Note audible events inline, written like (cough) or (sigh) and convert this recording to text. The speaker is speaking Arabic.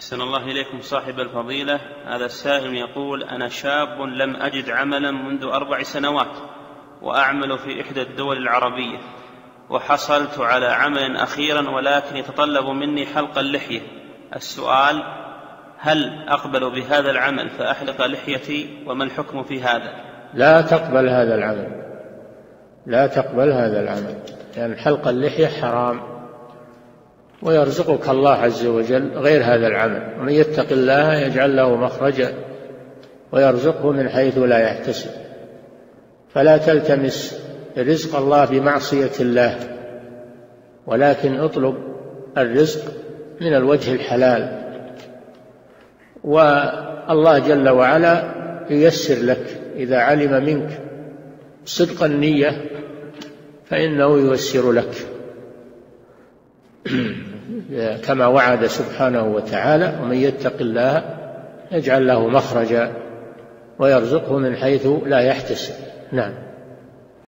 أحسن الله إليكم صاحب الفضيلة. هذا السائل يقول أنا شاب لم أجد عملا منذ أربع سنوات وأعمل في إحدى الدول العربية وحصلت على عمل أخيرا ولكن يتطلب مني حلق اللحية. السؤال هل أقبل بهذا العمل فأحلق لحيتي؟ وما الحكم في هذا؟ لا تقبل هذا العمل. لا تقبل هذا العمل. لأن يعني حلق اللحية حرام. ويرزقك الله عز وجل غير هذا العمل. ومن يتق الله يجعل له مخرجا ويرزقه من حيث لا يحتسب. فلا تلتمس رزق الله بمعصية الله ولكن اطلب الرزق من الوجه الحلال. والله جل وعلا ييسر لك إذا علم منك صدق النية فإنه ييسر لك. (clears throat) كما وعد سبحانه وتعالى ومن يتق الله يجعل له مخرجا ويرزقه من حيث لا يحتسب. نعم.